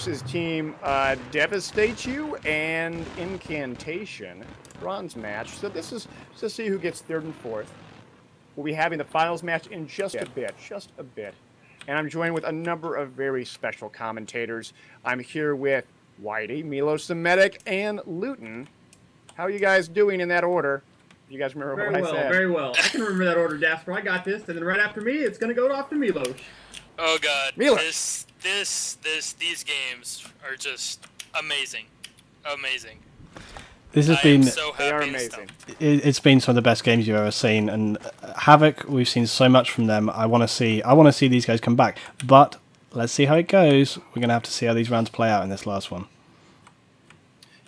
versus Team uh, Devastate You and Incantation. Bronze match. So this is to see who gets third and fourth. We'll be having the finals match in just a bit, just a bit. And I'm joined with a number of very special commentators. I'm here with Whitey, Milo Semitic, and Luetin. How are you guys doing in that order? You guys remember Very what well, I said? very well. I can remember that order, Jasper. I got this, and then right after me, it's gonna go off to Milos. Oh god, Milos. this, this, this, these games are just amazing, amazing. This has I been am so They are amazing. it, it's been some of the best games you've ever seen, and uh, Havoc we've seen so much from them. I want to see I want to see these guys come back, but let's see how it goes. We're gonna have to see how these rounds play out in this last one.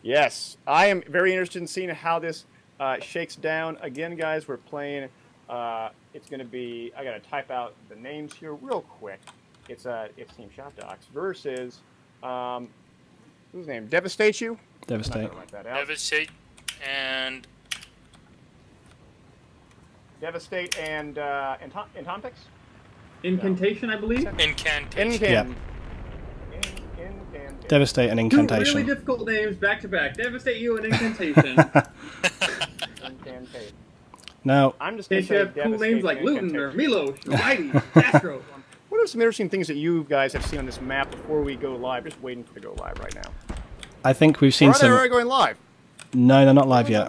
Yes, I am very interested in seeing how this uh, shakes down. Again, guys, we're playing. Uh, it's going to be. I got to type out the names here real quick. It's uh, it's Team Shot Docs versus um, whose name? Devastate you. Devastate. that out. Devastate and Devastate and uh, and Tom- and Tompix. Incantation, I believe. incantation. Incan. Yeah. In, Incan. Devastate and Incantation. Two really difficult names back to back. Devastate you and Incantation. Incantation. Now, I'm just In going to have cool names like Luetin or Incantation. Milos or Whitey, Daskro. What are some interesting things that you guys have seen on this map before we go live? Just waiting for the go live right now. I think we've Or seen are they some. already going live? No, they're not live oh, yet.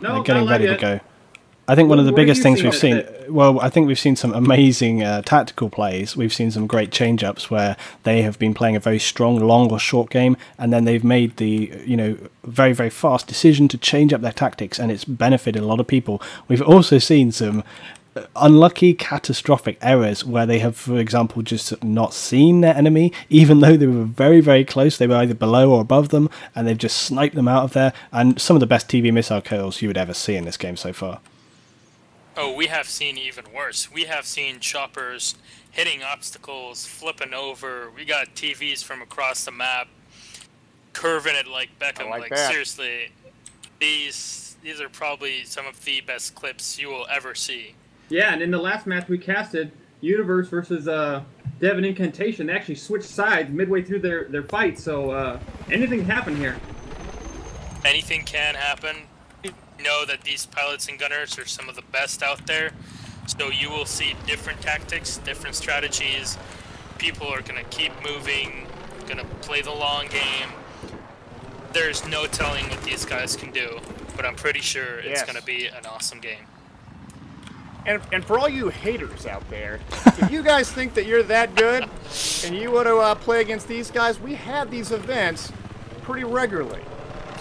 No, They're getting not ready live to go. I think one of the What- what have biggest things we've seen. that- Well, I think we've seen some amazing uh, tactical plays. We've seen some great change ups where they have been playing a very strong, long or short game, and then they've made the you know very very fast decision to change up their tactics, and it's benefited a lot of people. We've also seen some uh, unlucky catastrophic errors where they have for example just not seen their enemy even though they were very very close they were either below or above them and they've just sniped them out of there and some of the best tv missile kills you would ever see in this game so far Oh, we have seen even worse. We have seen choppers hitting obstacles, flipping over. We got TVs from across the map, curving it like Beckham. like like that. seriously, these these are probably some of the best clips you will ever see. Yeah, and in the last match we casted, Universe versus uh, Devon Incantation, they actually switched sides midway through their, their fight, so uh, anything can happen here. Anything can happen. Know that these pilots and gunners are some of the best out there, so you will see different tactics, different strategies. People are gonna keep moving, gonna play the long game. There's no telling what these guys can do, but I'm pretty sure it's Yes. gonna be an awesome game. And, and for all you haters out there, if you guys think that you're that good and you want to uh, play against these guys, we have these events pretty regularly.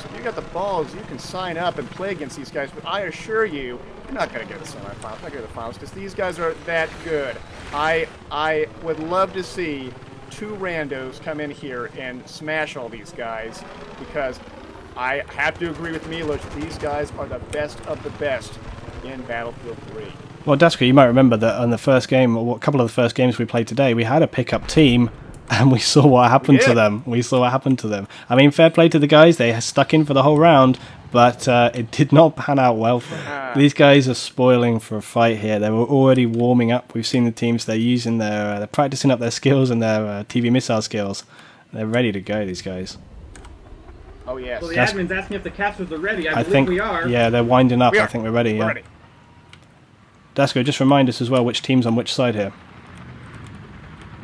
So if you got the balls, you can sign up and play against these guys. But I assure you, you're not going to get the semifinals, not going to the finals because these guys are that good. I I would love to see two randos come in here and smash all these guys because I have to agree with Milos. These guys are the best of the best in Battlefield 3. well Daskro you might remember that on the first game or a couple of the first games we played today we had a pickup team and we saw what happened to them we saw what happened to them i mean fair play to the guys they stuck in for the whole round but uh, it did not pan out well for them. Ah. These guys are spoiling for a fight here. They were already warming up. We've seen the teams they're using their, uh, they're practicing up their skills and their uh, TV missile skills. They're ready to go. These guys. Oh yes. Well, the That's- admin's asking if the casters are ready. I, I believe think we are. yeah, they're winding up. We I think we're ready. We're Yeah. ready. Daskro, just remind us as well which team's on which side here.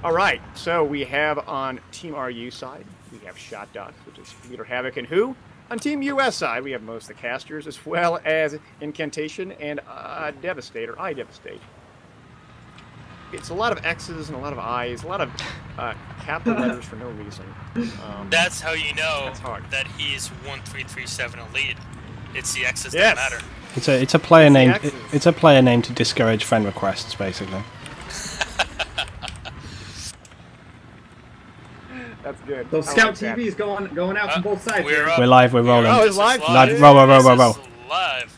All right. So we have on Team RU side, we have Shot Doc, which is Leader Havoc and who? On Team US side, we have most of the casters, as well as Incantation and uh, Devastate, or I Devastate. It's a lot of X's and a lot of I's, a lot of uh, capital letters for no reason. Um, That's how you know That's hard. that he's 1337 elite. It's the X's Yes. that matter. It's a it's a player It's name. X's. It's a player name to discourage friend requests, basically. Good. So I Scout like that. Going going out from Uh, both sides. we're We're live. We're rolling. Oh, it's is live? Live. Roll, roll, roll, roll, roll. live.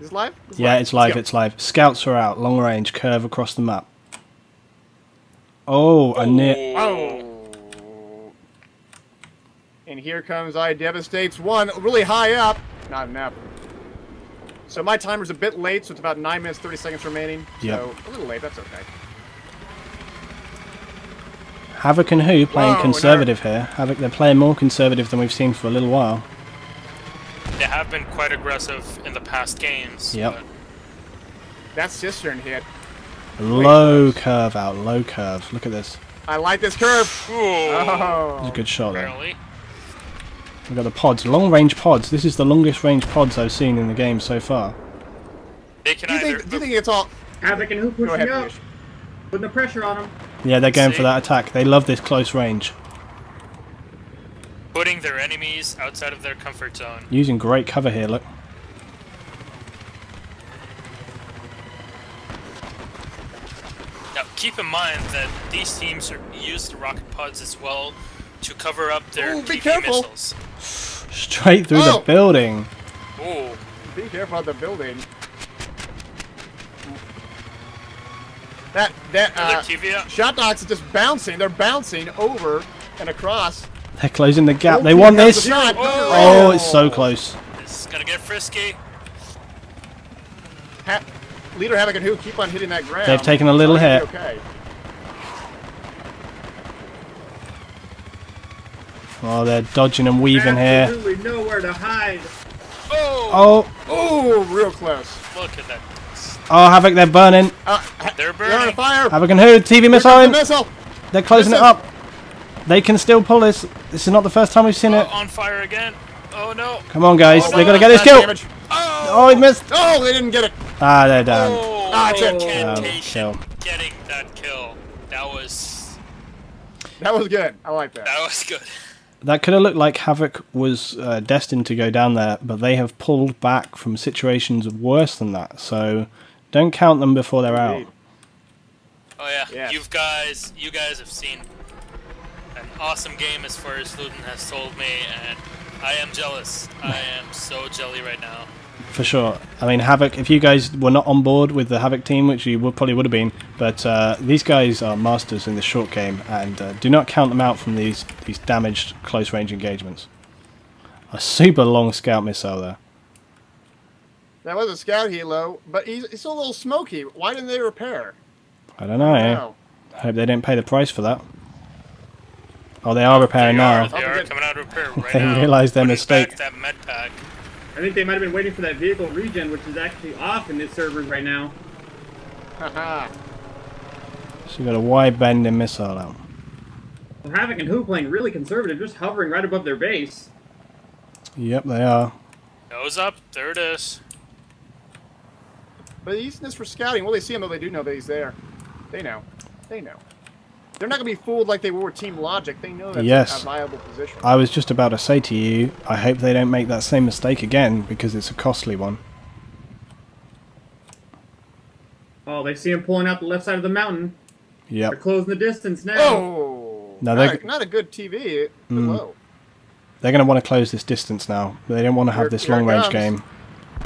Is it live? It's Yeah, it's live. It's live. Scouts are out. Long range curve across the map. Oh, a near. Oh. And here comes I Devastates one, really high up. Not enough. So my timer's a bit late, so it's about 9 minutes, 30 seconds remaining. Yep. So a little late, that's okay. Havoc and Who playing Whoa, conservative here. Havoc, they're playing more conservative than we've seen for a little while. They have been quite aggressive in the past games. Yep. but That cistern hit. Low curve out, low curve. Look at this. I like this curve. Ooh, oh. It's Oh. a good shot there. We've got the pods, long range pods. This is the longest range pods I've seen in the game so far. They can Do you either. think? Do you think it's all? Havoc and who pushing ahead, up, Piyush. putting the pressure on them. Yeah, they're going See? for that attack. They love this close range. putting their enemies outside of their comfort zone. Using great cover here, look. Now, keep in mind that these teams are, use the rocket pods as well to cover up their Ooh, be careful. missiles. Straight through Oh! the building. Ooh, Be careful of the building. That that uh, TV shot dogs are just bouncing. They're bouncing over and across. They're closing the gap. Oh, They he want this. shot. Oh, it's so close. This is gonna get frisky. Ha- Leader Havoc and Who keep on hitting that ground. They've taken a little It's hit. Okay. Oh, they're dodging and weaving here. Absolutely nowhere to hide. Oh, Oh, Oh, real close. look at that. Oh, Havoc, they're burning. Uh, They're They're on burning. fire. Havoc and who? TV Here missile the missile. They're closing it up. They can still pull this. This is not the first time we've seen Oh, it. on fire again. Oh no. Come on, guys. Oh, they got to no, get this kill. damage. Oh, Oh, he missed. Oh, they didn't get it. Ah, they're down. oh, Ah, it's it. incantation Oh, getting that kill. That was That was good. I like that. that was good. That could have looked like Havoc was uh, destined to go down there, but they have pulled back from situations worse than that. So don't count them before they're out. Oh yeah, Yes. you guys, you guys have seen an awesome game as far as Luetin has told me, and I am jealous. I am so jelly right now. For sure. I mean, Havoc, if you guys were not on board with the Havoc team, which you would, probably would have been, but uh, these guys are masters in the short game, and uh, do not count them out from these, these damaged close range engagements. A super long scout missile there. That was a scout helo, but he's, he's a little smoky. Why didn't they repair? I don't know. eh? No. I hope they didn't pay the price for that. Oh, they are repairing they now. They are coming out of repair right They now. realised their mistake. That med pack. I think they might have been waiting for that vehicle regen, which is actually off in this server right now. Haha. So you got a wide bending missile out. Well, Havoc and Who playing really conservative, just hovering right above their base. Yep, they are. Nose up. There it is. But he's in this for scouting. Well, they see him, though they do know that he's there. They know. They know. They're not going to be fooled like they were with Team Logix. They know that's Yes. a viable position. I was just about to say to you, I hope they don't make that same mistake again because it's a costly one. Oh, they see him pulling out the left side of the mountain. Yeah. They're closing the distance now. Oh! No, not, they- a, not a good TV Mm. They're going to want to close this distance now. They don't want to have Here- this long range comes. game.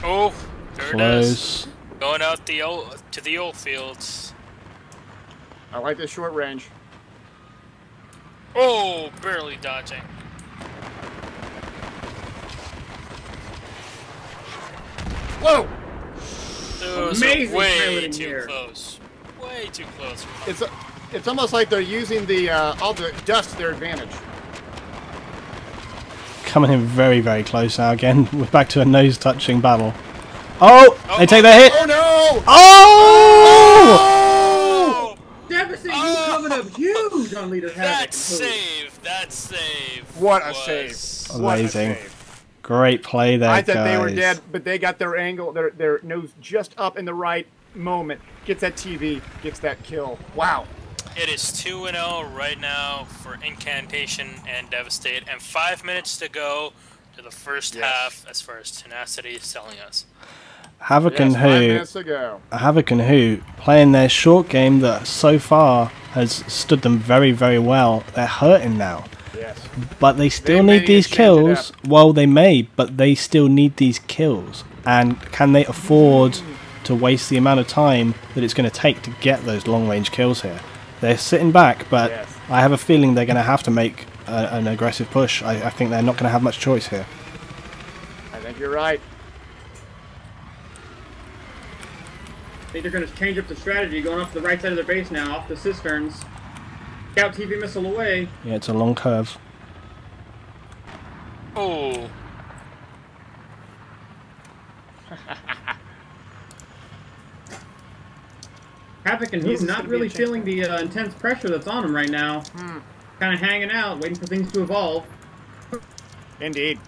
Oh, there it is. Close. Going out the old, to the old fields. I like this short range. Oh, barely dodging. Whoa! Those Amazing are way too here. close. Way too close. It's a, it's almost like they're using the uh, all the dust to their advantage. Coming in very, very close now again. We're back to a nose touching battle. Oh! Oh, They take that oh, hit! Oh no! Oh! Oh! Devastating! Oh! You coming up huge on leader Havoc. That save, that save. What a was- save! What a Amazing. save. Great play there, I thought guys. they were dead, but they got their angle, their their nose just up in the right moment. Gets that TV, gets that kill. Wow. It is 2 and 0 right now for Incantation and Devastate, and 5 minutes to go to the first Yes. half as far as Tenacity is telling us. Havoc Yes, and Who. Havoc and Who, playing their short game that so far has stood them very, very well. They're hurting now. Yes. But they still They need these kills. Well, they may, but they still need these kills. And can they afford to waste the amount of time that it's going to take to get those long range kills here? They're sitting back, but Yes. I have a feeling they're going to have to make a, an aggressive push. I, I think they're not going to have much choice here. I think you're right. Think they're going to change up the strategy, going off the right side of their base now, off the cisterns. Scout TV missile away. Yeah, it's a long curve. Oh, Havoc and This Who is not gonna be a really feeling the uh, intense pressure that's on him right now. Kind of hanging out, waiting for things to evolve. Indeed.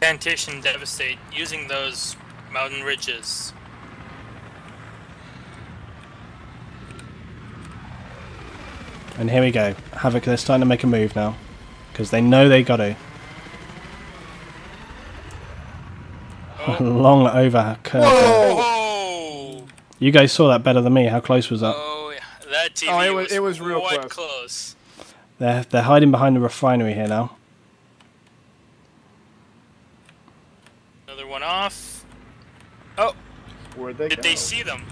Incantation Devastate using those mountain ridges. And here we go. Havoc, they're starting to make a move now. Because they know they got to. Oh. long over curve. there. Oh, You guys saw that better than me. How close was that? oh, yeah. that TV Oh, it was- it was real quite close. close. They're, they're hiding behind the refinery here now. Another one off. Where'd they did go? they see them?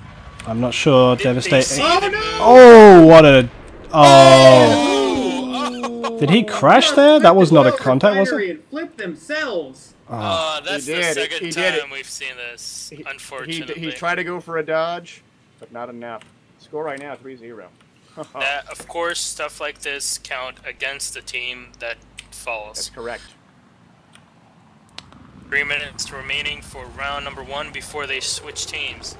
I'm not sure. Did they Devastating. see Oh, them? no! Oh, what a. Oh. Oh, Did he crash there? That was not a contact, was Refinery it? And flip themselves. Oh. Uh, that's He the did. second He did it. time we've seen this, He- he, unfortunately. he tried to go for a dodge, but not enough. Score right now 3-0. that, of course, stuff like this count against the team that falls. That's falls. correct. Three minutes remaining for round number one before they switch teams.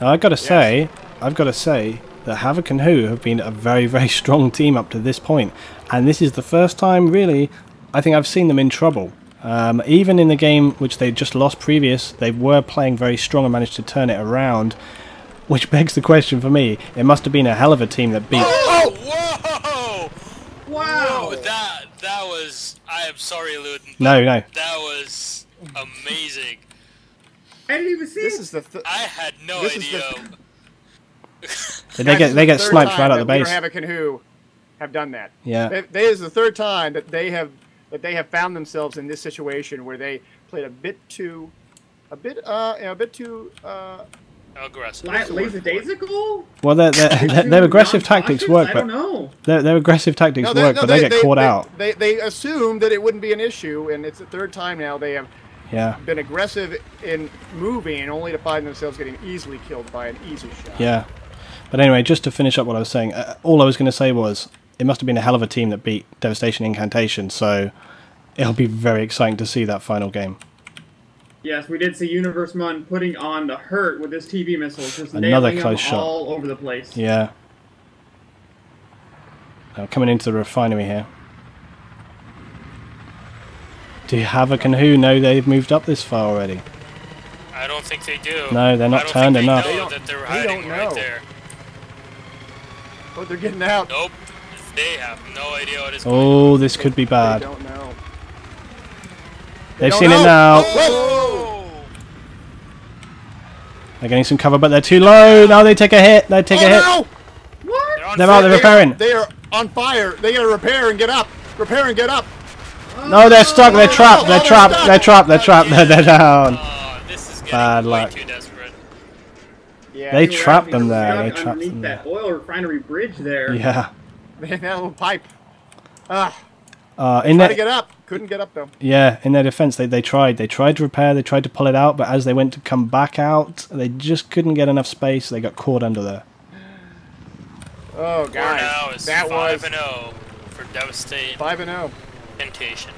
Now I've got to say, I've got to say that Havoc and Who have been a very, very strong team up to this point, and this is the first time, really, I think I've seen them in trouble. Um, even in the game which they just lost previous, they were playing very strong and managed to turn it around. Which begs the question for me: it must have been a hell of a team that beat. Oh! Whoa! Wow. Whoa! That that was. I am sorry, Luetin. No, no, That was amazing. I didn't even see This it. is the th- I had no This is idea. the- they get this they get third sniped right out the base. Havoc and Who have done that. Yeah. They, they is the third time that they have that they have found themselves in this situation where they played a bit too, a bit uh, a bit too uh, Aggressive. La- lackadaisical? Well, their their, their, their aggressive tactics work, I but don't know. their, their aggressive tactics No, work, no, but they, get caught they, out. They, they assumed that it wouldn't be an issue, and it's the third time now they have Yeah, been aggressive in moving, only to find themselves getting easily killed by an easy shot. yeah. But anyway, just to finish up what I was saying, uh, all I was going to say was it must have been a hell of a team that beat Devastation Incantation. So it'll be very exciting to see that final game. Yes, we did see Universe Mun putting on the hurt with his TV missiles, just Another nailing close them shot. all over the place. Yeah. Now coming into the refinery here. Do Havoc and Who know they've moved up this far already? I don't think they do. No, they're not turned they enough. Know They don't- that they're they hiding don't right know. there. But they're getting out. Nope. They have no idea what is going oh, on. Oh, this could be They bad. don't know. They've don't seen it know. now. Oh! They're getting some cover, but they're too low. Now they take a hit. They take oh a hit. no! What? They're on They're out. fire. They're They are- repairing. They are on fire. They gotta repair and get up. Repair and get up. No, they're stuck. They're trapped. They're trapped. They're trapped. They're trapped. They're, they're down. Oh, this is Bad luck. Yeah. They trapped them there. They trapped underneath them that there. oil refinery bridge there. Yeah. They had that little pipe. Ah, Uh, in try to get up. Couldn't get up though. yeah, in their defense, they, they tried. They tried to repair. They tried to pull it out, but as they went to come back out, they just couldn't get enough space. They got caught under there. Oh Score now guys, is that five was and zero for Devastate five and oh. zero. Temptation.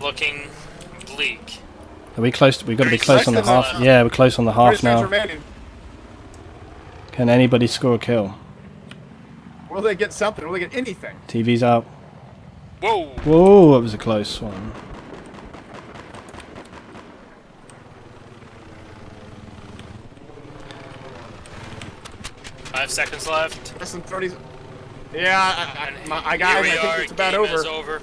Looking bleak. Are we close? We've got to be close on the half. left. Yeah, we're close on the half now. Can anybody score a kill? Will they get something? Will they get anything? TV's out. Whoa! Whoa, that was a close one. Five seconds left. Less than thirty. Yeah, I, And I, my, I here guys, we I think are, it's about game over. is over.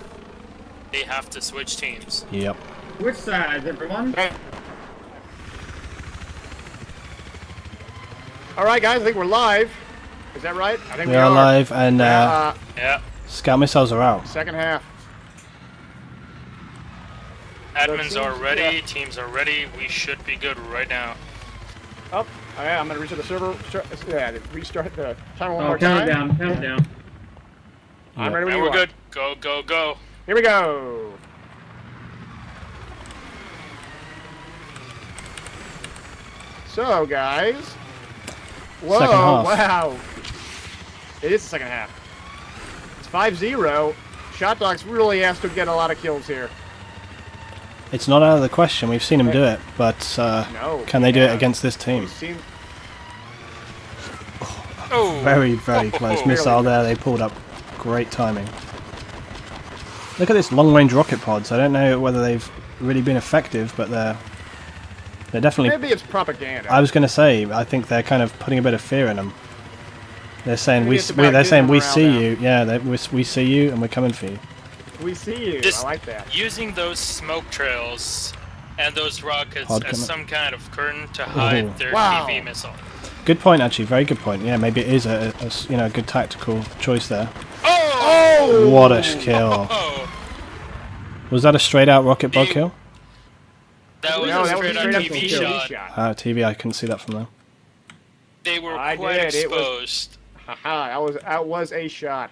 They have to switch teams. Yep. Which side, everyone? All right, guys, I think we're live. Is that right? I think We are live, and uh, Uh, Yeah. scout missiles are out. second half. Admins seems- are ready. yeah. Teams are ready. We should be good right now. Oh, yeah, I'm gonna restart the server. Yeah, restart the timer one Oh, more count it time. down, count it down. I'm ready when you we're are. good. Go, go, go. Here we go. So, guys, Whoa, wow. It is the second half. It's 5-0. Shot Docs really has to get a lot of kills here. It's not out of the question. We've seen them do it, but uh, No, can they do it against this team? We've seen Oh, Very, very close missile there. They pulled up. Great timing. Look at this long-range rocket pods. I don't know whether they've really been effective, but they're they're definitely. maybe it's propaganda. I was going to say, I think they're kind of putting a bit of fear in them. They're saying Maybe we, we they're saying we see around you. Yeah, they, we, we see you and we're coming for you. we see you. Just I like that. using those smoke trails and those rockets Pod as some kind of curtain to hide Ooh. their Wow. TV missile. Good point, actually. Very good point. Yeah, maybe it is a, a s- you know a good tactical choice there. Oh! What a kill! Oh! Was that a straight out rocket pod Big- kill? That was no, a that was straight a on straight up TV kill. shot. shot. Uh, TV, I couldn't see that from there. They were I quite did, it was- exposed. Haha, that was that was a shot.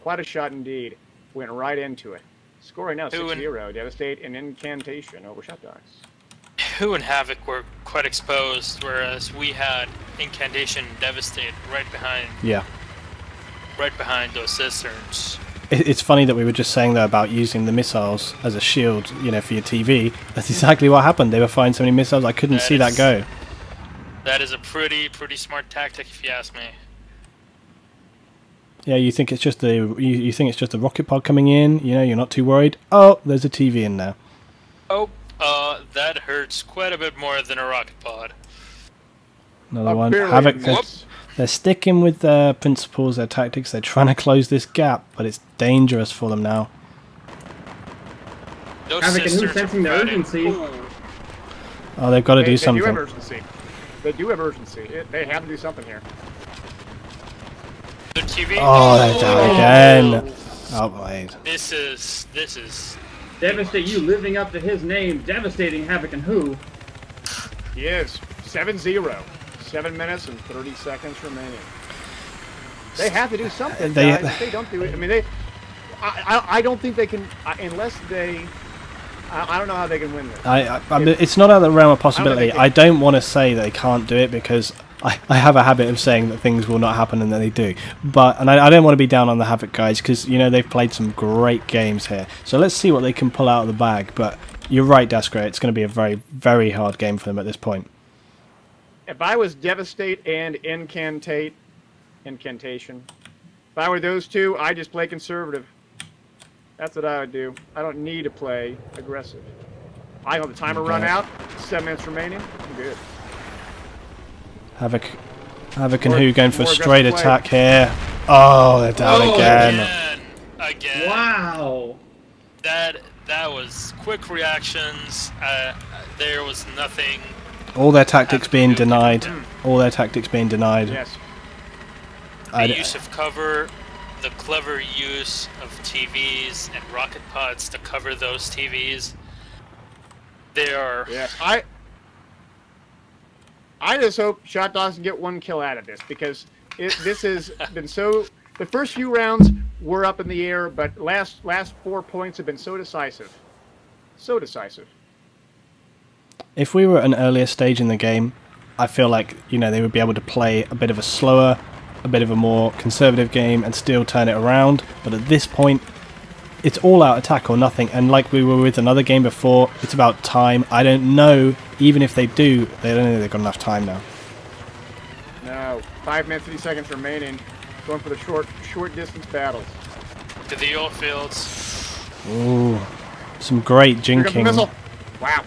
Quite a shot indeed. Went right into it. Score right now Who 6-0. Devastate and incantation over Shot Docs. Who and Havoc were quite exposed, whereas we had Incantation Devastate right behind, Yeah. Right behind those cisterns. It's funny that we were just saying though about using the missiles as a shield, you know, for your TV. That's exactly what happened. They were firing so many missiles, I couldn't That see that go. That is a pretty, pretty smart tactic, if you ask me. Yeah, you think it's just the you, you think it's just the rocket pod coming in. You know, you're not too worried. Oh, there's a TV in there. Oh, uh, that hurts quite a bit more than a rocket pod. Another A one. barely Havoc. They're, miss. They're sticking with their principles, their tactics. They're trying to close this gap, but it's dangerous for them now. Those Havoc and who's are sensing the urgency? Ooh. Oh, they've got to They, do they do have urgency. They do have urgency. It, they have to do something here. The TV. Oh, they're down oh. again. Oh, Outplayed. This is this is Devastate you living up to his name, devastating Havoc and who? He is 7-0. Seven minutes and 30 seconds remaining. They have to do something, They- guys. If they don't do it, I mean, they. I, I, I don't think they can uh, unless they. I, I don't know how they can win this. I, I, I mean, it's not out of the realm of possibility. I don't want to say they can't do it because I, I have a habit of saying that things will not happen and then they do. But and I, I don't want to be down on the Havoc guys because you know they've played some great games here. So let's see what they can pull out of the bag. But you're right, Daskro. It's going to be a very very hard game for them at this point. If I was Devastate and Incantate, Incantation, if I were those two, I'd just play conservative. That's what I would do. I don't need to play aggressive. I let the timer run out. Seven minutes remaining. I'm good. Havoc, Havoc and More- who going for a straight aggressive play. attack here? Oh, they're down Oh, again. again, again. Wow. That that was quick reactions. Uh, there was nothing. All their tactics being denied. All their tactics being denied. Yes. The I- use of cover, the clever use of TVs and rocket pods to cover those TVs. They are. Yes. I. I just hope Shot Docs can get one kill out of this because it, this has been so. The first few rounds were up in the air, but last last four points have been so decisive, so decisive. If we were at an earlier stage in the game, I feel like you know they would be able to play a bit of a slower, a bit of a more conservative game and still turn it around. But at this point, it's all out attack or nothing. And like we were with another game before, it's about time. I don't know. Even if they do, they don't know they've got enough time now. No, five minutes fifty seconds remaining. Going for the short short distance battles. To the oil fields. Ooh, some great Here comes the missile. jinking. Wow.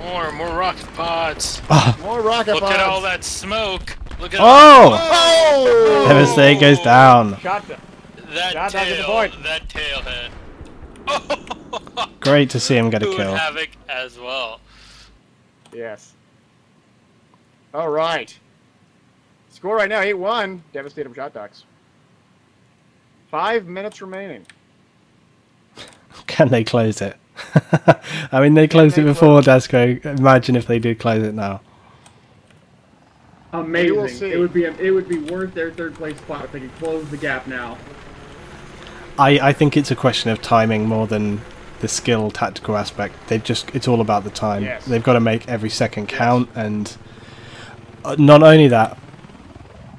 More, more rocket pods. Ah. More rocket Look pods. at all that smoke. Look at Oh, Oh! Devastate goes down. Shot the, that Shot down to the tail. That tail hit. Oh, Great to see him get a kill. havoc as well. Yes. All right. Score right now, 8-1. Devastating Shot Docs. Five minutes remaining. Can they close it? I mean, they closed they it before, Daskro. Imagine if they did close it now. Amazing. will see. It would be it would be worth their third place spot if they could close the gap now. I, I think it's a question of timing more than the skill tactical aspect. They've just it's all about the time. Yes. They've got to make every second count and Uh, not only that,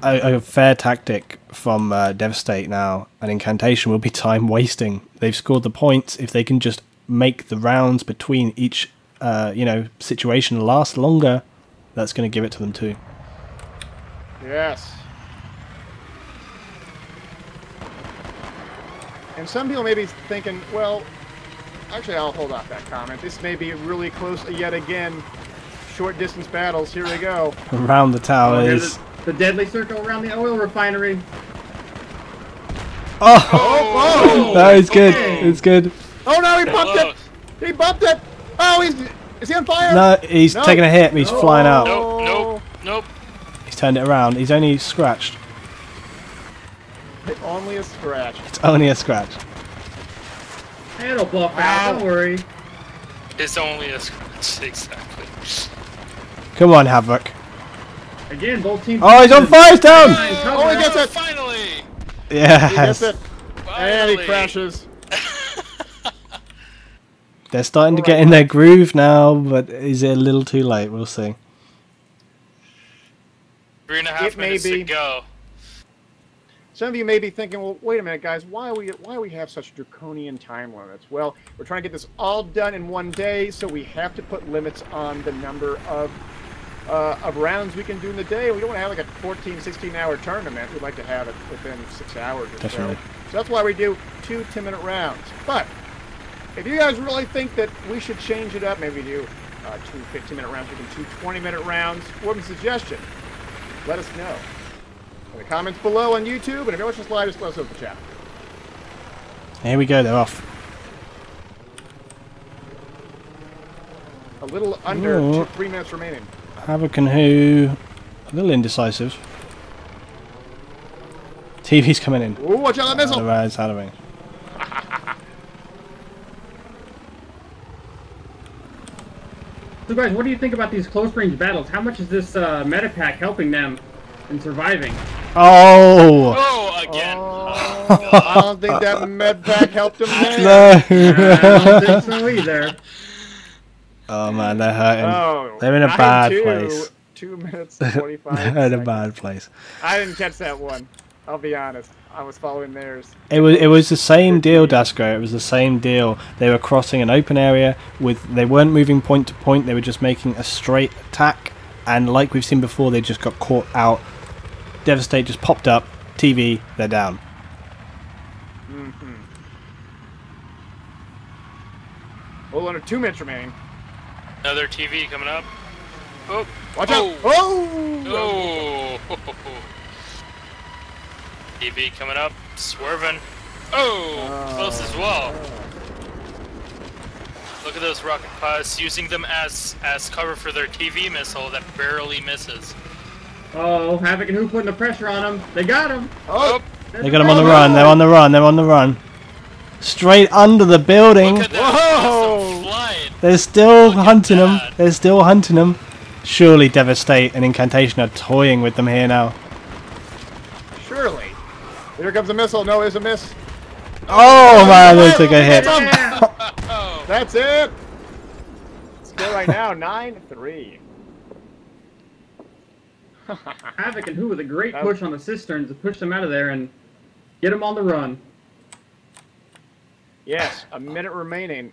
a, a fair tactic from uh, Devastate now, an incantation will be time wasting. They've scored the points. If they can just make the rounds between each, uh, you know, situation last longer, that's going to give it to them too. Yes. And some people may be thinking, well, actually, I'll hold off that comment. This may be really close yet again. Short distance battles. Here we go. Around the Oh, towers. there's the, the deadly circle around the oil refinery. oh, Oh, that is good. okay. It's good. Oh no, he bumped Close. it. He bumped it. Oh, he's is he on fire? No, he's No. taking a hit. He's No. flying out. Nope, nope, nope. He's turned it around. He's only scratched. It's Only a scratch. It's only a scratch. It'll buff Wow. out. Don't worry. It's only a scratch, exactly. Come on, Havoc. Again, both teams. Oh, he's on fire. He's down. Fine, Oh, he gets it. Finally! He gets Yes. it. And he crashes. They're starting to get in their groove now, but is it a little too late? We'll see. Three and a half It minutes to go. Some of you may be thinking, well, wait a minute, guys. Why we why we have such draconian time limits? Well, we're trying to get this all done in one day, so we have to put limits on the number of uh, of rounds we can do in the day. We don't want to have like a 14, 16 hour tournament. We'd like to have it within six hours or Definitely. so. So that's why we do two 10 minute rounds. But if you guys really think that we should change it up, maybe do uh, two 15 minute rounds, we can two 20 minute rounds. What a suggestion? Let us know in the comments below on YouTube, and if you're watching this live, just let us know the chat. Here we go. They're off. A little under two, three minutes remaining. Havoc and who? A little indecisive. TV's coming in. Ooh, watch out that Out of missile! range, it's out of range. So, guys, what do you think about these close range battles? How much is this uh, med pack helping them in surviving? Oh! Oh, again. Oh, I don't think that med pack helped him there. I No! don't think so either. oh man, they're hurting. Oh, They're in a bad two, place. Two minutes and 45 they're in a bad place. I didn't catch that one. I'll be honest. I was following theirs. It was it was the same deal, Daskro. It was the same deal. They were crossing an open area with they weren't moving point to point. They were just making a straight attack, and like we've seen before, they just got caught out. Devastate just popped up. TV, they're down. Mm hmm Well, under two minutes remaining. Another TV coming up. Oh, Watch oh. out! Oh! Oh! TV coming up, swerving. Oh, close as well. Look at those rocket pods using them as as cover for their TV missile that barely misses. Oh, Havoc and who putting the pressure on them? They got him. Oh. oh! They got them on the run. They're on the run. They're on the run. Straight under the building. Look at that Whoa! They're still Look hunting them. They're still hunting them. Surely Devastate and Incantation are toying with them here now. Surely. Here comes a missile. No, it's a miss. Oh man, they took a hit. That's it. Still right now, 9-3. Havoc and who with a great push on the cisterns to push them out of there and get them on the run. Yes, a minute remaining.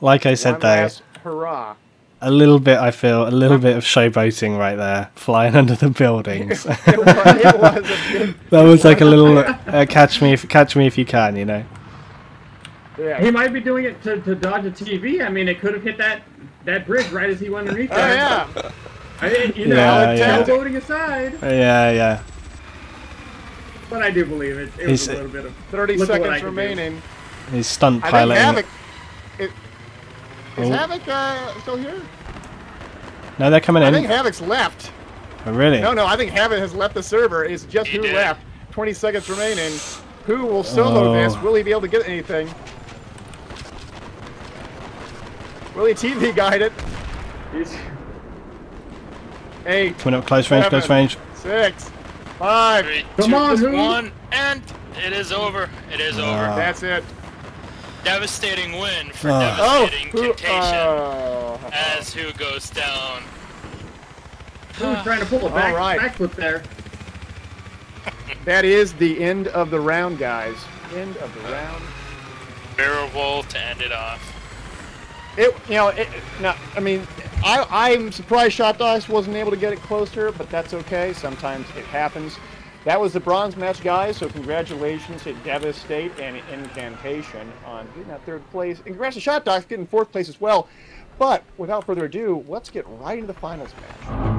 Like I said One though, last hurrah. A little bit. I feel a little bit of showboating right there, flying under the buildings. It was, it was good, that was like a little uh, catch me, if, catch me if you can, you know. yeah. He might be doing it to, to dodge a TV. I mean, it could have hit that that bridge right as he went underneath Oh yeah. I mean, you know, Yeah, yeah. voting aside, Yeah, yeah. but I do believe it. It was a little bit of 30 Look at what I seconds remaining. He's stunt I think piloting. Havoc. It, is Oh. Havoc uh, still here? No, they're coming I in. I think Havoc's left. Oh, really? No, no, I think Havoc has left the server. It's just He who did. left. 20 seconds remaining. Who will solo Oh. this? Will he be able to get anything? Will he TV guide it? He's eight, Coming up close range, close range. six, five. three, Come two, on, who? one, and it is over. It is Ah. over. That's it. Devastating win for Ah. Oh, devastating who, Temptation oh. as who goes down. Ooh, trying to pull a back, All right. backflip there. That is the end of the round, guys. End of the round. Barrel roll to end it off. It, you know, it, now, I mean, I, I'm surprised Shot Dice wasn't able to get it closer, but that's okay. Sometimes it happens. That was the bronze match, guys. So congratulations to Devastate and Incantation on getting that third place. And congrats to Shot Dice getting fourth place as well. But without further ado, let's get right into the finals match.